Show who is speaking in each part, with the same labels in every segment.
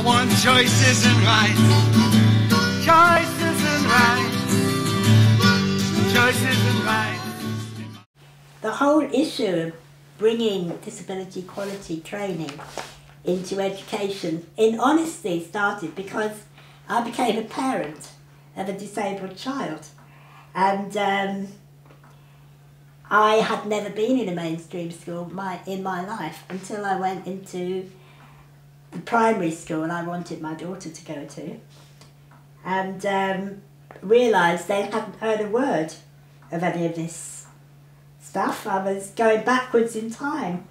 Speaker 1: I want choices and rights.
Speaker 2: The whole issue of bringing disability equality training into education, in honesty, started because I became a parent of a disabled child. And um, I had never been in a mainstream school my, in my life until I went into the primary school I wanted my daughter to go to and um, realised they hadn't heard a word of any of this stuff. I was going backwards in time,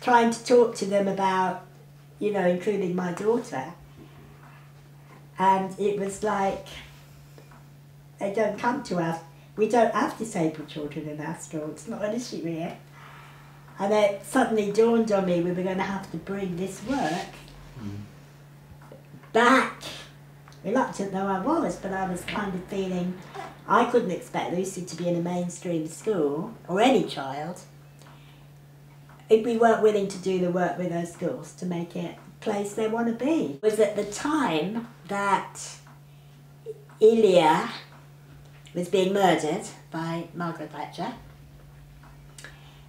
Speaker 2: trying to talk to them about, you know, including my daughter. And it was like, they don't come to us. We don't have disabled children in our school. It's not an issue here. And it suddenly dawned on me we were going to have to bring this work back. Reluctant though I was, but I was kind of feeling I couldn't expect Lucy to be in a mainstream school, or any child, if we weren't willing to do the work with those schools to make it a place they want to be. It was at the time that ILEA was being murdered by Margaret Thatcher.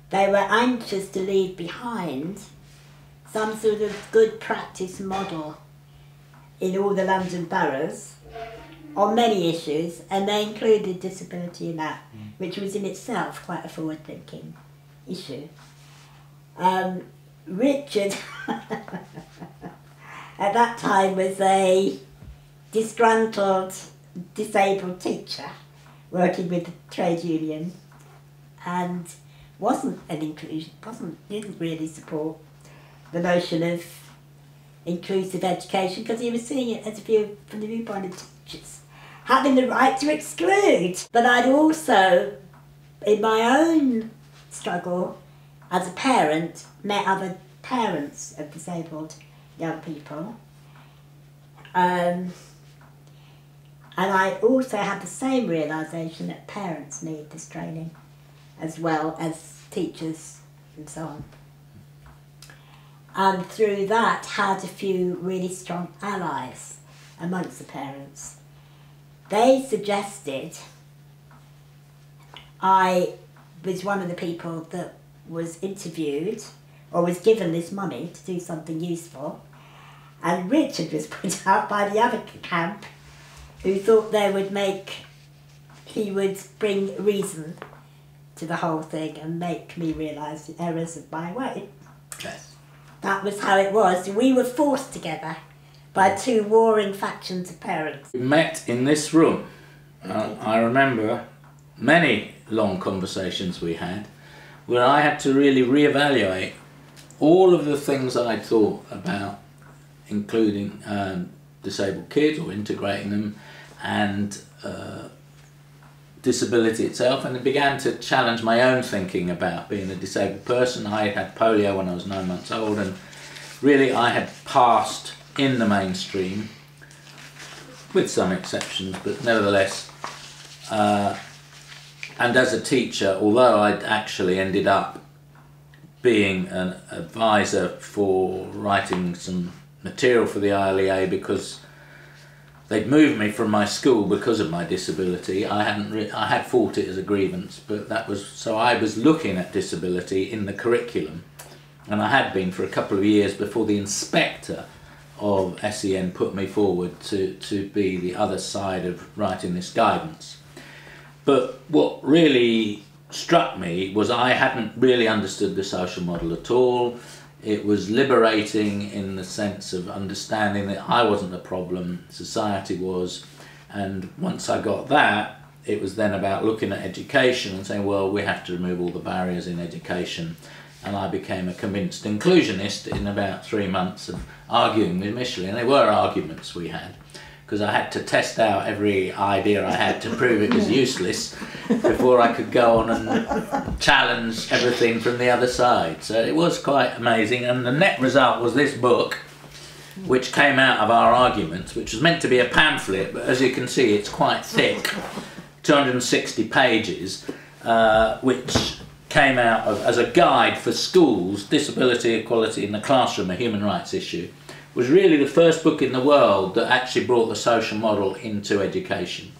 Speaker 2: They were anxious to leave behind some sort of good practice model in all the London boroughs on many issues, and they included disability in that, which was in itself quite a forward thinking issue. Um, Richard, at that time, was a disgruntled disabled teacher working with the trade union and wasn't an inclusion, wasn't, didn't really support the notion of inclusive education because he was seeing it as a view from the viewpoint of teachers having the right to exclude. But I'd also, in my own struggle as a parent, met other parents of disabled young people. Um, and I also had the same realisation that parents need this training as well as teachers and so on and through that had a few really strong allies amongst the parents. They suggested I was one of the people that was interviewed or was given this money to do something useful, and Richard was put out by the other camp who thought they would make, he would bring reason to the whole thing and make me realise the errors of my way.
Speaker 3: Yes.
Speaker 2: That was how it was. We were forced together by two warring factions of parents.
Speaker 3: We met in this room. Uh, I remember many long conversations we had where I had to really reevaluate all of the things I'd thought about including um, disabled kids or integrating them and uh, disability itself and it began to challenge my own thinking about being a disabled person. I had polio when I was nine months old and really I had passed in the mainstream with some exceptions but nevertheless uh, and as a teacher although I'd actually ended up being an advisor for writing some material for the ILEA because they'd moved me from my school because of my disability. I hadn't I had fought it as a grievance, but that was so I was looking at disability in the curriculum, and I had been for a couple of years before the inspector of SEN put me forward to to be the other side of writing this guidance. But what really struck me was I hadn't really understood the social model at all it was liberating in the sense of understanding that I wasn't the problem, society was. And once I got that, it was then about looking at education and saying, well, we have to remove all the barriers in education. And I became a convinced inclusionist in about three months of arguing with Micheline. And they were arguments we had because I had to test out every idea I had to prove it was useless before I could go on and challenge everything from the other side. So it was quite amazing, and the net result was this book, which came out of our arguments, which was meant to be a pamphlet, but as you can see, it's quite thick 260 pages, uh, which came out of, as a guide for schools, disability equality in the classroom, a human rights issue was really the first book in the world that actually brought the social model into education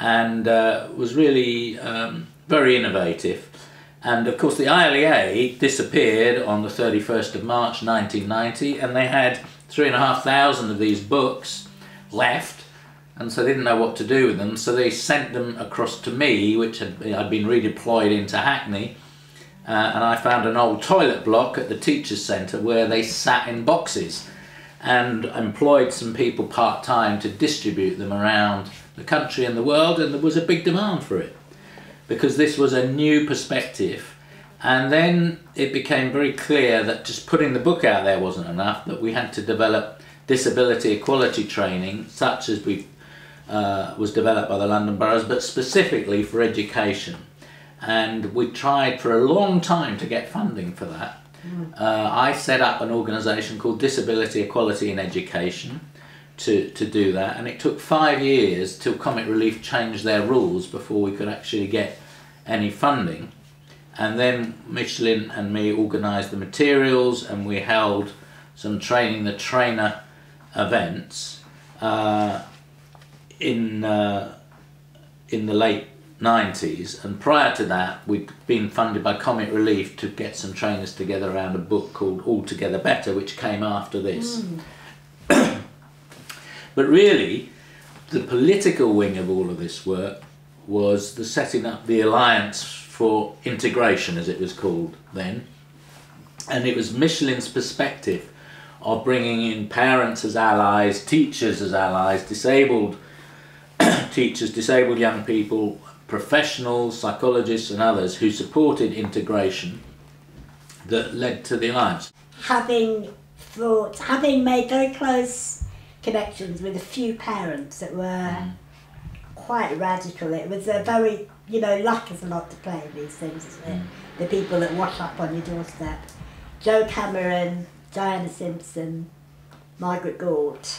Speaker 3: and uh, was really um, very innovative. And of course, the ILEA disappeared on the 31st of March 1990, and they had three and a half thousand of these books left, and so they didn't know what to do with them. So they sent them across to me, which had I'd been redeployed into Hackney, uh, and I found an old toilet block at the Teachers Centre where they sat in boxes, and employed some people part time to distribute them around the country and the world, and there was a big demand for it because this was a new perspective. And then it became very clear that just putting the book out there wasn't enough, that we had to develop disability equality training, such as we uh, was developed by the London boroughs, but specifically for education. And we tried for a long time to get funding for that. Uh, I set up an organisation called Disability Equality in Education to, to do that, and it took five years till Comic Relief changed their rules before we could actually get any funding. And then Micheline and me organised the materials, and we held some training the trainer events uh, in uh, in the late 90s. And prior to that, we'd been funded by Comic Relief to get some trainers together around a book called Altogether Better, which came after this. Hmm. But really, the political wing of all of this work was the setting up the Alliance for Integration, as it was called then. And it was Micheline's perspective of bringing in parents as allies, teachers as allies, disabled teachers, disabled young people, professionals, psychologists, and others who supported integration that led to the Alliance.
Speaker 2: Having thought, having made very close connections with a few parents that were mm-hmm. quite radical. It was a very, you know, luck has a lot to play in these things, isn't it? Mm-hmm. The people that wash up on your doorstep. Joe Cameron, Diana Simpson, Margaret Gort.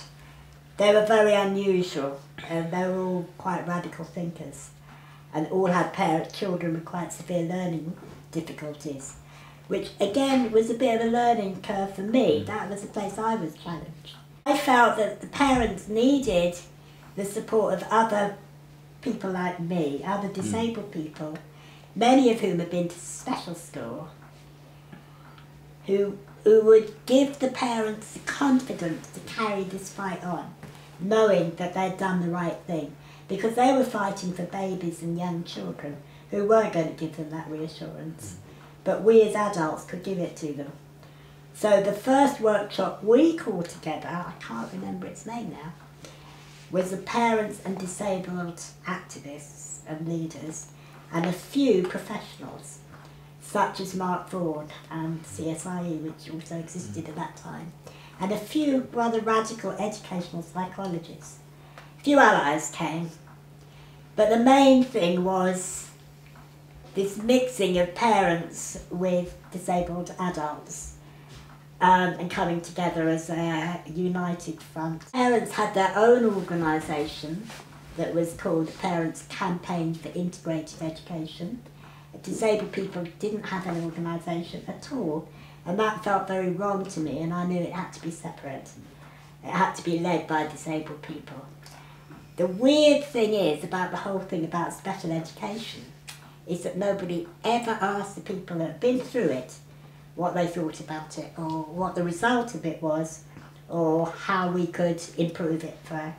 Speaker 2: They were very unusual and they were all quite radical thinkers and all had parent children with quite severe learning difficulties, which again was a bit of a learning curve for me. Mm. That was the place I was challenged. I felt that the parents needed the support of other people like me, other mm. disabled people, many of whom had been to special school, who, who would give the parents the confidence to carry this fight on, knowing that they'd done the right thing, because they were fighting for babies and young children who weren't going to give them that reassurance. But we as adults could give it to them. So the first workshop we called together, I can't remember its name now, was the parents and disabled activists and leaders and a few professionals, such as Mark Vaughan and CSIE, which also existed at that time, and a few rather radical educational psychologists. Few allies came, but the main thing was this mixing of parents with disabled adults um, and coming together as a united front. Parents had their own organisation that was called Parents Campaign for Integrated Education. Disabled people didn't have an organisation at all, and that felt very wrong to me, and I knew it had to be separate. It had to be led by disabled people. The weird thing is about the whole thing about special education is that nobody ever asked the people that have been through it what they thought about it or what the result of it was or how we could improve it for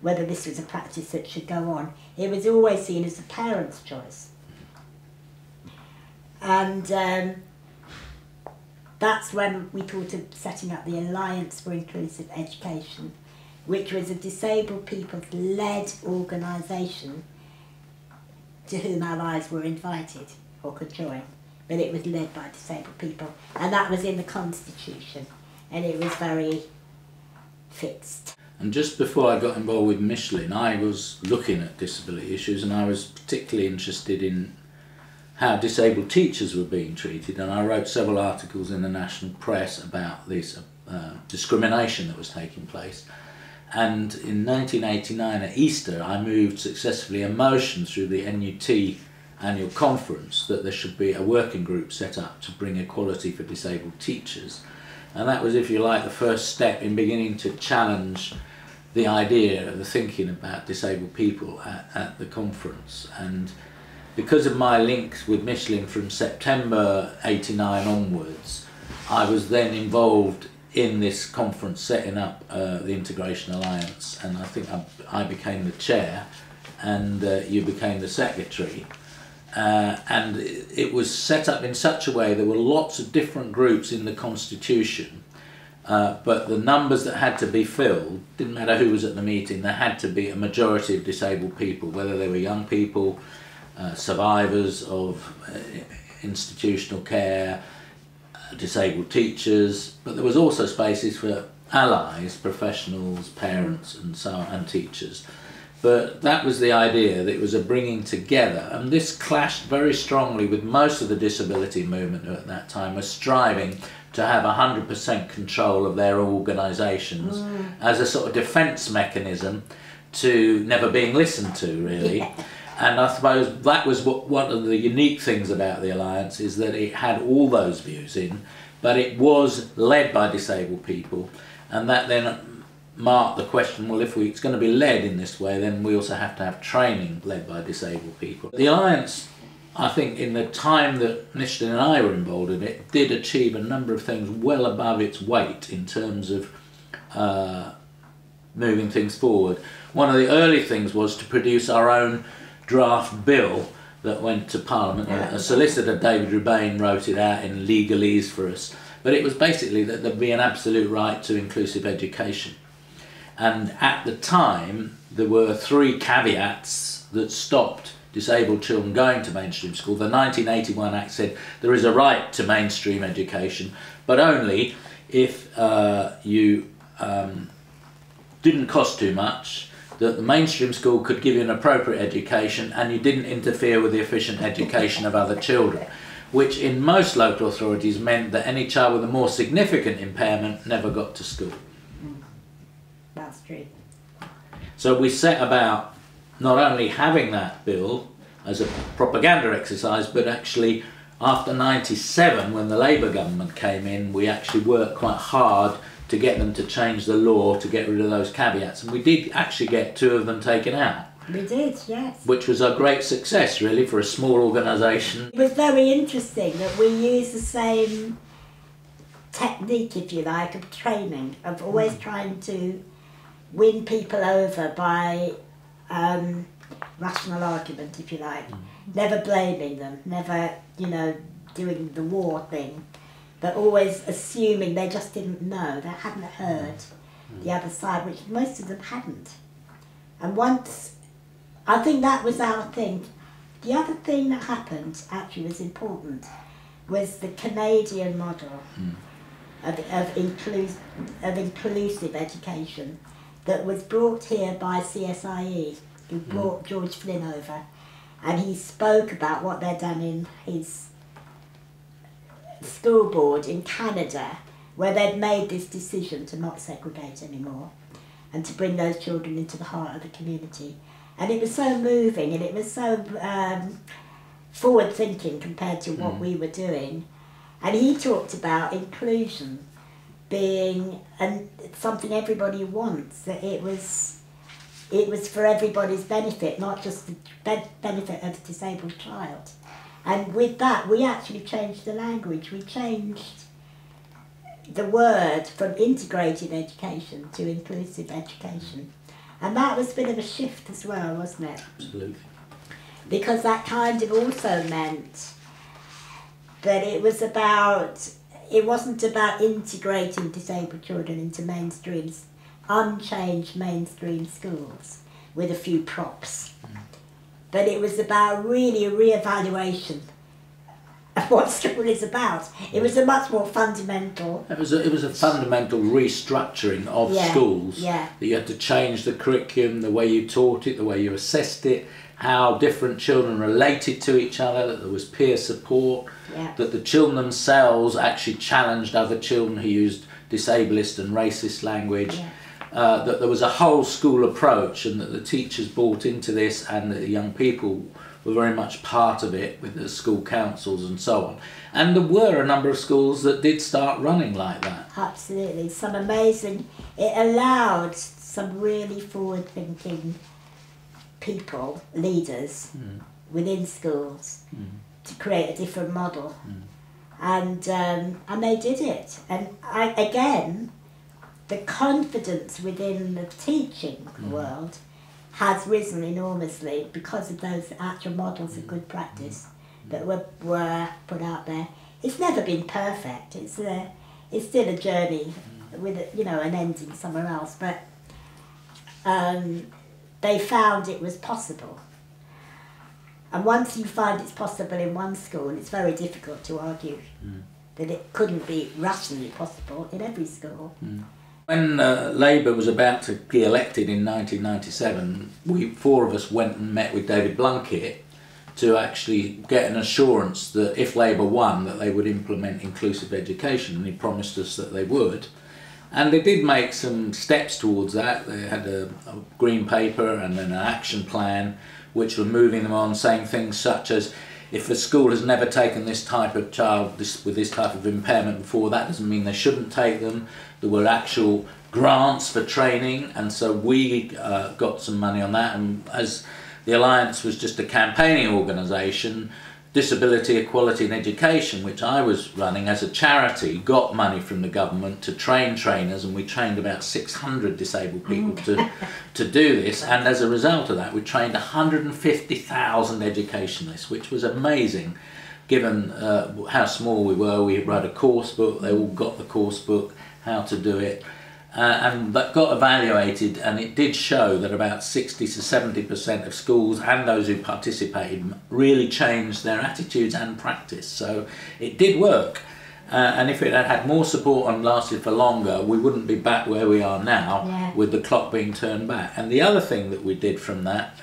Speaker 2: whether this was a practice that should go on. It was always seen as the parent's choice. And um, that's when we thought of setting up the Alliance for Inclusive Education, which was a disabled people's led organisation to whom allies were invited or could join but it was led by disabled people, and that was in the constitution, and it was very fixed.
Speaker 3: And just before I got involved with Micheline, I was looking at disability issues and I was particularly interested in how disabled teachers were being treated. And I wrote several articles in the national press about this uh, discrimination that was taking place. And in 1989 at Easter, I moved successfully a motion through the NUT annual conference that there should be a working group set up to bring equality for disabled teachers. And that was, if you like, the first step in beginning to challenge the idea, of the thinking about disabled people at, at the conference. And because of my links with Micheline from September 89 onwards, I was then involved in this conference setting up uh, the Integration Alliance, and I think I, I became the chair, and uh, you became the secretary. Uh, and it, it was set up in such a way there were lots of different groups in the constitution, uh, but the numbers that had to be filled didn't matter who was at the meeting. There had to be a majority of disabled people, whether they were young people, uh, survivors of uh, institutional care, disabled teachers, but there was also spaces for allies, professionals, parents, and so on, and teachers. But that was the idea that it was a bringing together, and this clashed very strongly with most of the disability movement at that time, was striving to have 100% control of their organisations mm. as a sort of defence mechanism to never being listened to, really. Yeah. And I suppose that was what one of the unique things about the alliance is that it had all those views in, but it was led by disabled people, and that then marked the question. Well, if we, it's going to be led in this way, then we also have to have training led by disabled people. The alliance, I think, in the time that Micheline and I were involved in it, did achieve a number of things well above its weight in terms of. Uh, moving things forward. One of the early things was to produce our own draft bill that went to Parliament. Yeah. A solicitor, David Roubain, wrote it out in legalese for us. But it was basically that there'd be an absolute right to inclusive education. And at the time, there were three caveats that stopped disabled children going to mainstream school. The 1981 Act said there is a right to mainstream education, but only if uh, you um, didn't cost too much, that the mainstream school could give you an appropriate education and you didn't interfere with the efficient education of other children, which in most local authorities meant that any child with a more significant impairment never got to school. Mm.
Speaker 2: That's true.
Speaker 3: So we set about not only having that bill as a propaganda exercise, but actually after 97, when the Labour government came in, we actually worked quite hard to get them to change the law to get rid of those caveats. And we did actually get two of them taken out.
Speaker 2: We did, yes.
Speaker 3: Which was a great success, really, for a small organisation.
Speaker 2: It was very interesting that we used the same technique, if you like, of training, of always mm. trying to win people over by um, rational argument, if you like. Mm. Never blaming them, never, you know, doing the war thing but always assuming they just didn't know, they hadn't heard mm. the other side, which most of them hadn't. And once, I think that was our thing. The other thing that happened, actually was important, was the Canadian model mm. of, of, inclus- of inclusive education that was brought here by CSIE, who mm. brought mm. George Flynn over, and he spoke about what they'd done in his school board in Canada where they'd made this decision to not segregate anymore and to bring those children into the heart of the community. And it was so moving and it was so um, forward thinking compared to what mm. we were doing. And he talked about inclusion being and something everybody wants, that it was it was for everybody's benefit, not just the benefit of the disabled child. And with that, we actually changed the language. We changed the word from integrated education to inclusive education. And that was a bit of a shift as well, wasn't it?
Speaker 3: Absolutely.
Speaker 2: Because that kind of also meant that it was about, it wasn't about integrating disabled children into mainstream, unchanged mainstream schools with a few props. Mm but it was about really a re-evaluation of what school is about. It was a much more fundamental.
Speaker 3: It was a, it was a fundamental restructuring of
Speaker 2: yeah,
Speaker 3: schools.
Speaker 2: Yeah.
Speaker 3: That you had to change the curriculum, the way you taught it, the way you assessed it, how different children related to each other. That there was peer support.
Speaker 2: Yeah.
Speaker 3: That the children themselves actually challenged other children who used disableist and racist language.
Speaker 2: Yeah
Speaker 3: uh, that there was a whole school approach and that the teachers bought into this and that the young people were very much part of it with the school councils and so on. And there were a number of schools that did start running like that.
Speaker 2: Absolutely, some amazing. It allowed some really forward-thinking people, leaders
Speaker 3: Mm.
Speaker 2: within schools,
Speaker 3: Mm.
Speaker 2: to create a different model,
Speaker 3: Mm.
Speaker 2: and um, and they did it. And I again, the confidence within the teaching
Speaker 3: Mm.
Speaker 2: world has risen enormously because of those actual models of good practice that were were put out there. It's never been perfect. It's a, it's still a journey with a, you know an ending somewhere else, but um, they found it was possible. And once you find it's possible in one school, it's very difficult to argue
Speaker 3: Mm.
Speaker 2: that it couldn't be rationally possible in every school.
Speaker 3: When uh, Labour was about to be elected in 1997, we four of us went and met with David Blunkett to actually get an assurance that if Labour won, that they would implement inclusive education, and he promised us that they would. And they did make some steps towards that. They had a, a green paper and then an action plan, which were moving them on, saying things such as, if a school has never taken this type of child this, with this type of impairment before, that doesn't mean they shouldn't take them. There were actual grants for training, and so we uh, got some money on that. And as the Alliance was just a campaigning organisation, Disability Equality and Education, which I was running as a charity, got money from the government to train trainers, and we trained about 600 disabled people to, to do this. And as a result of that, we trained 150,000 educationalists, which was amazing given uh, how small we were. We wrote a course book, they all got the course book, how to do it. Uh, and that got evaluated, and it did show that about 60 to 70% of schools and those who participated really changed their attitudes and practice. So it did work. Uh, and if it had had more support and lasted for longer, we wouldn't be back where we are now
Speaker 2: Yeah.
Speaker 3: with the clock being turned back. And the other thing that we did from that,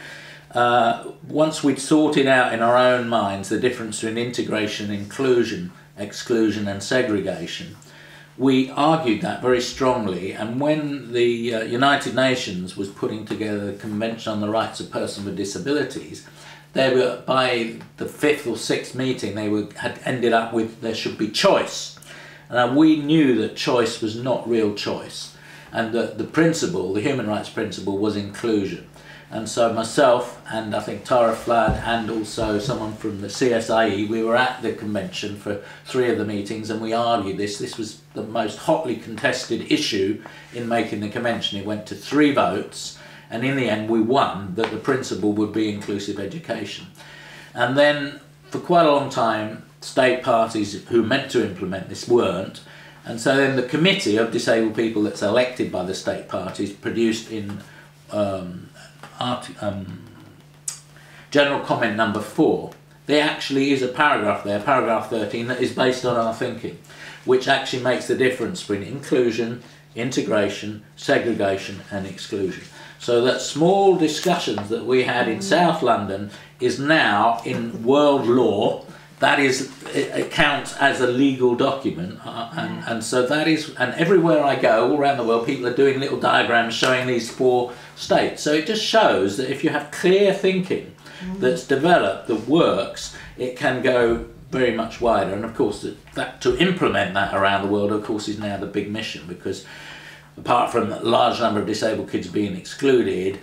Speaker 3: uh, once we'd sorted out in our own minds the difference between integration, inclusion, exclusion, and segregation, we argued that very strongly. And when the uh, United Nations was putting together the Convention on the Rights of Persons with Disabilities, they were by the fifth or sixth meeting they were had ended up with there should be choice. And we knew that choice was not real choice, and that the principle, the human rights principle, was inclusion. And so myself and I think Tara Flood and also someone from the CSIE, we were at the convention for three of the meetings and we argued this. This was the most hotly contested issue in making the convention. It went to three votes and in the end we won that the principle would be inclusive education. And then for quite a long time, state parties who meant to implement this weren't. And so then the committee of disabled people that's elected by the state parties produced in um, art, um, general comment number four, there actually is a paragraph there, paragraph 13, that is based on our thinking, which actually makes the difference between inclusion, integration, segregation, and exclusion. So that small discussions that we had in South London is now in world law. That is, it, counts as a legal document, uh, and, and so that is, and everywhere I go, all around the world, people are doing little diagrams showing these four states. So it just shows that if you have clear thinking that's developed that works, it can go very much wider. And of course, that, that to implement that around the world, of course, is now the big mission because apart from a large number of disabled kids being excluded,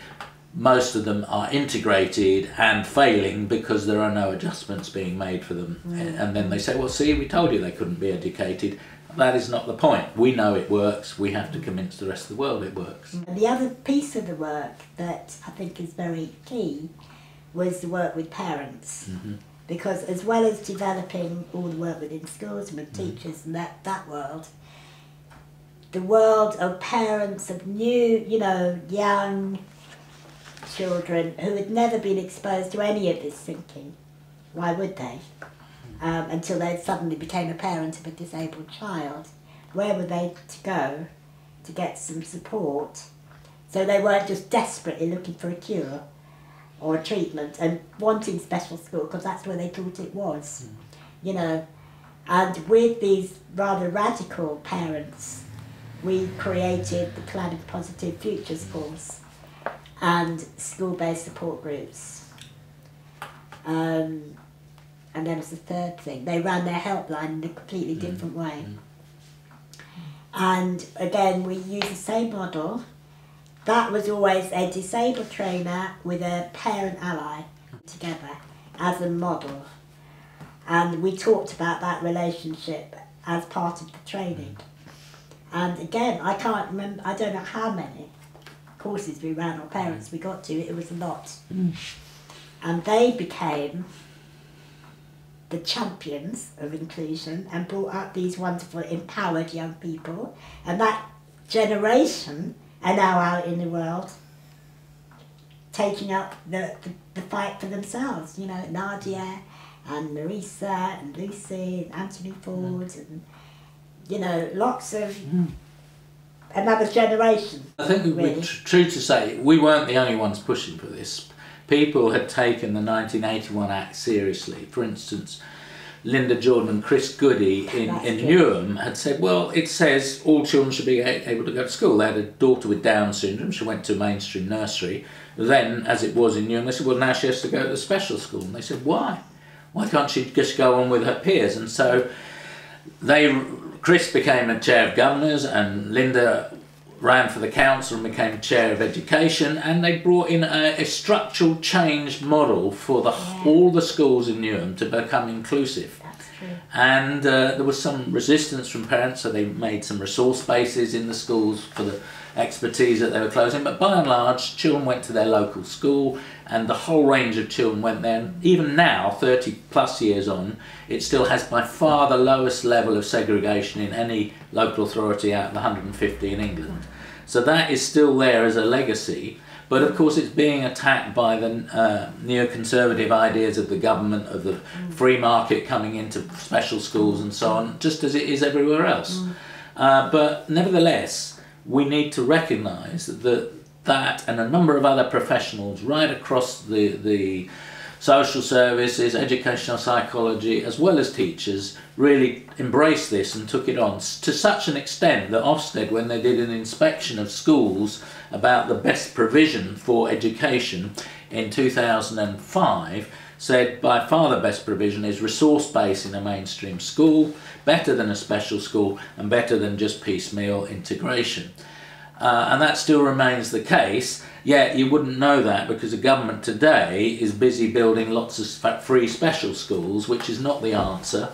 Speaker 3: most of them are integrated and failing because there are no adjustments being made for them. Mm. And then they say, well, see, we told you they couldn't be educated. That is not the point. We know it works. We have to convince the rest of the world it works.
Speaker 2: The other piece of the work that I think is very key was the work with parents.
Speaker 3: Mhm.
Speaker 2: Because as well as developing all the work within schools and with teachers and that, that world, the world of parents of new, you know, young children who had never been exposed to any of this thinking. Why would they? Um, until they suddenly became a parent of a disabled child. Where were they to go to get some support? So they weren't just desperately looking for a cure or a treatment and wanting special school because that's where they thought it was, you know. And with these rather radical parents, we created the Plan of Positive Futures course and school-based support groups. Um, and then was the third thing. They ran their helpline in a completely mm. different way. Mm. And again, we use the same model. That was always a disabled trainer with a parent ally together as a model. And we talked about that relationship as part of the training. Mm. And again, I can't remember, I don't know how many courses we ran or parents we got to, it was a lot. And they became the champions of inclusion and brought up these wonderful empowered young people. And that generation are now out in the world taking up the, the, the fight for themselves. You know, Nadia and Marisa and Lucy and Anthony mm. Ford and, you know, lots of mm. another generation.
Speaker 3: I think it
Speaker 2: Really?
Speaker 3: be tr- true to say we weren't the only ones pushing for this. People had taken the 1981 Act seriously. For instance, Linda Jordan and Chris Goodey in,
Speaker 2: That's
Speaker 3: in. Newham had said, well, it says all children should be a- able to go to school. They had a daughter with Down syndrome. She went to a mainstream nursery. Then, as it was in Newham, they said, well, now she has to go to the special school. And they said, why? Why can't she just go on with her peers? And so they Chris became a chair of governors and Linda ran for the council and became chair of education and they brought in a, a structural change model for the
Speaker 2: Yeah.
Speaker 3: all the schools in Newham to become inclusive
Speaker 2: That's true.
Speaker 3: and uh, there was some resistance from parents so they made some resource bases in the schools for the expertise that they were closing but by and large children went to their local school and the whole range of children went there and even now 30 plus years on it still has by far the lowest level of segregation in any local authority out of the 150 in England so that is still there as a legacy but of course, it's being attacked by the uh, neoconservative ideas of the government, of the free market coming into special schools and so on, just as it is everywhere else. Uh, but nevertheless, we need to recognise that that and a number of other professionals right across the, the social services, educational psychology, as well as teachers, really embraced this and took it on to such an extent that Ofsted, when they did an inspection of schools about the best provision for education in 2005, said by far the best provision is resource based in a mainstream school, better than a special school, and better than just piecemeal integration. Uh, and that still remains the case. Yet you wouldn't know that because the government today is busy building lots of free special schools, which is not the answer,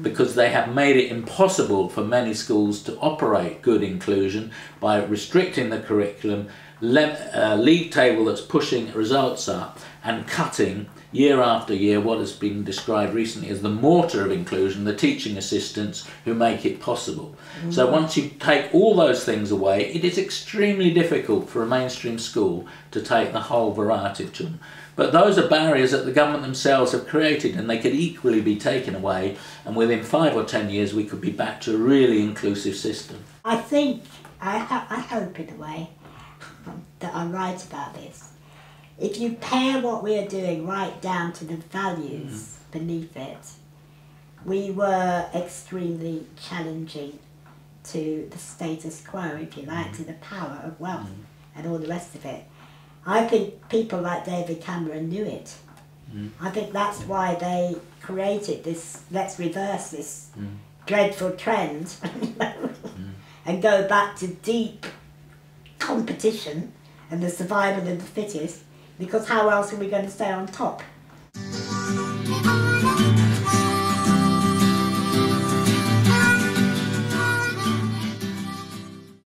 Speaker 3: because they have made it impossible for many schools to operate good inclusion by restricting the curriculum, le- uh, league table that's pushing results up, and cutting year after year what has been described recently as the mortar of inclusion, the teaching assistants who make it possible. So mm. once you take all those things away, it is extremely difficult for a mainstream school to take the whole variety of children. But those are barriers that the government themselves have created, and they could equally be taken away. And within five or ten years, we could be back to a really inclusive system.
Speaker 2: I think, I, ho- I hope in a way um, that I'm right about this. If you pair what we are doing right down to the values mm-hmm. beneath it, we were extremely challenging to the status quo, if you like, to mm-hmm. the power of wealth mm-hmm. and all the rest of it. I think people like David Cameron knew it. I think that's why they created this, let's reverse this dreadful trend and go back to deep competition and the survival of the fittest because how else are we going to stay on top?